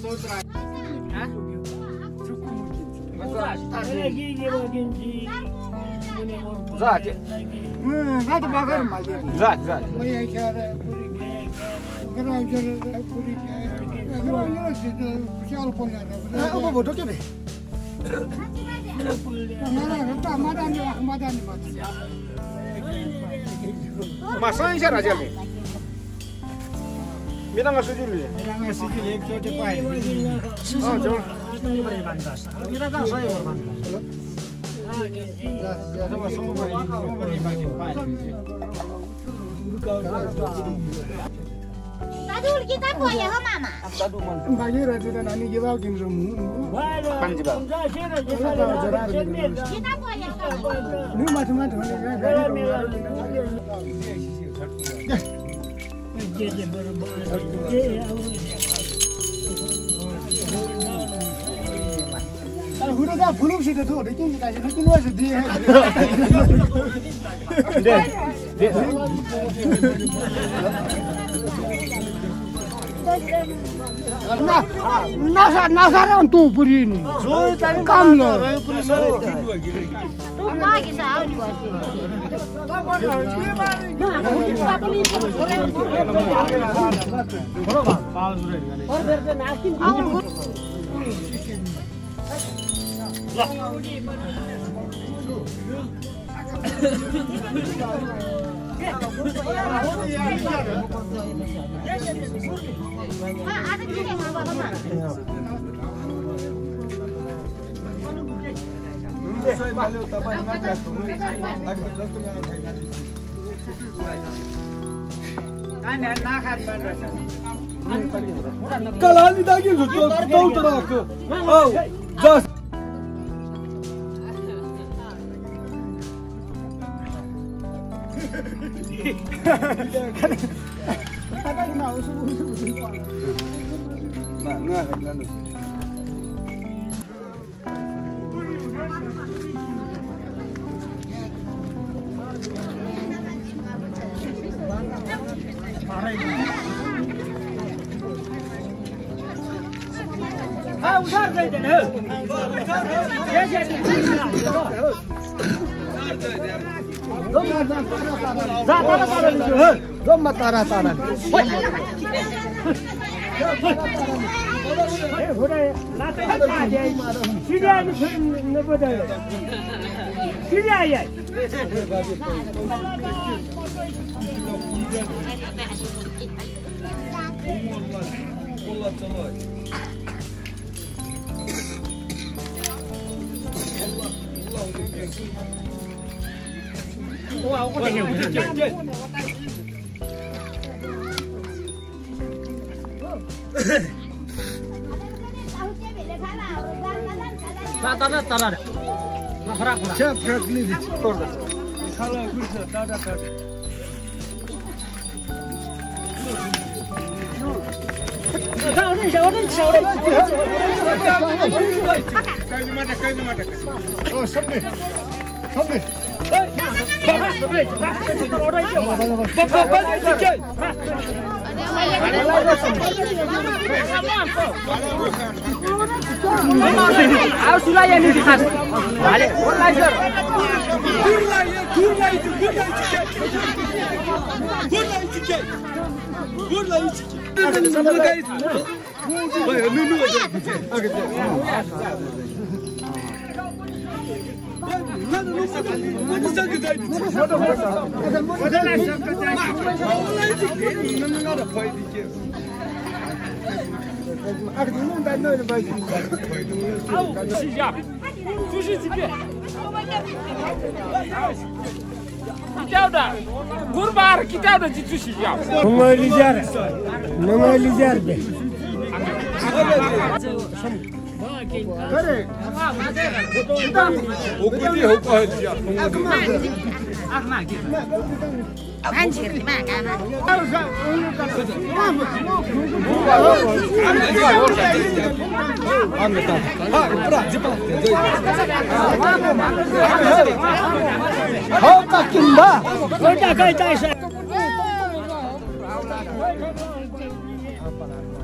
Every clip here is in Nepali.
多少？嗯，一下那这边。भे Onlara madani madani madani. मासँग इच्छा राजेलले मिराङ्गा सुजुलले मिराङ्गा सिजीले एकचोटि पाएँ Tadi kita punya ho mama. Bagi dan ani gila kin rumu. पान्जिबा Kita punya ho. Nu mati-mati हुन त 谢谢你们的默认和一路的陪伴 नसा नसा पुरी नि काम ल Tu lagi sah 看，看看你脑子是不是不行了？那那还能？谢谢。Dagi zutu tau tarak. Oh, Tarada tarada. Mahra kula. Chap krakli dik. Torda. Khala gursa tarada tarada. Şaurun, şaurun, şaurun. Kaynımada, kaynımada. Oh, sabır. Sabır. Good luck, you Гурбар, китавда дитуши я. Мама лизер. Мама лизер. Correct. Okuti hukohia. Akmaki. Anjir dimakan. Hoppa kimba. Kota kai tai sai.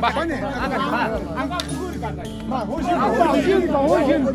满怀信心满怀希望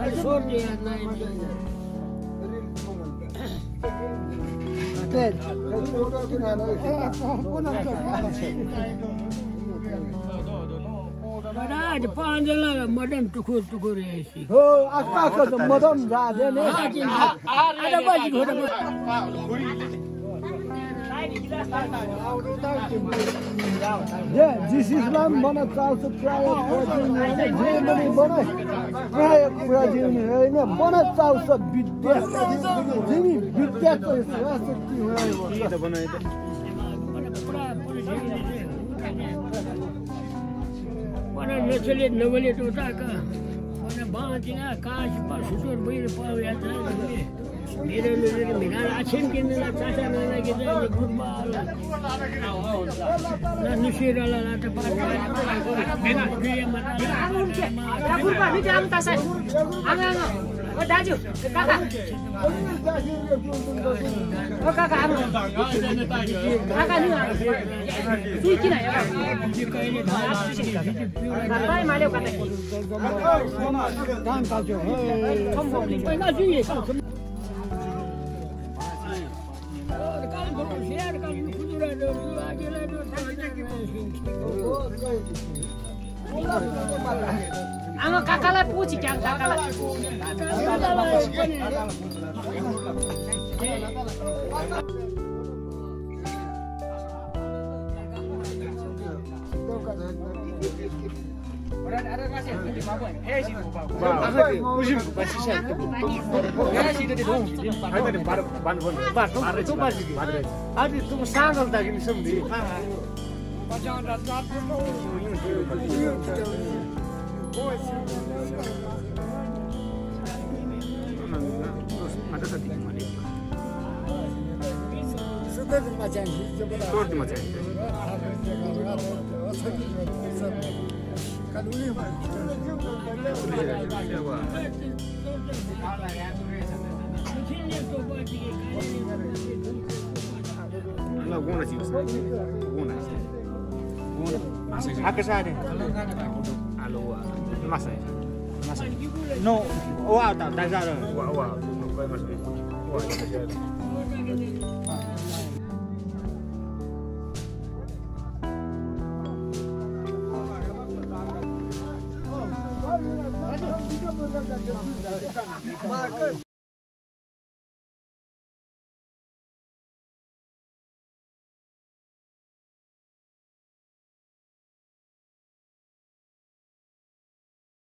California, बाजी घोड़ा जे जिस इस्लाम बना चाल से प्राय जे आै एकमिसोब करके चै pior पू Бण ज साणिया, टिस बնे जिsका गाह प्राया ब्र विद्या इस beer भाना पुछ सब अज चै पतारज क्ना थे यडिन थे ऑदेर्श ब्लूआ, सब्सेखिखन फिन्या रू process मेरो मेरो मेरो आछी भिन लाचा नाना के फुटबल फुटबल आके नि नछिरेला लादा पर आउनु के गुरुबा हामी जानु तसा आमा ओ दाजु काका उज्यासी रुन् रुन् दोसिन ओ काका आउनु त आका नि आ थि किन यै हो के नै दाइ मैले कतै को दन दाजु हे ओ आमा काकालाई पुछि क्या काकालाई बाटो बाटो बाटो Bacağın rahatlatma olur. Yok Sıkıldım bacağın. Dört bacağın. Kalori var. Ana gona çıkıyor. Gona çıkıyor. Aku sah ni. Alu ah. Masa. Masa. No. Wow, tak tak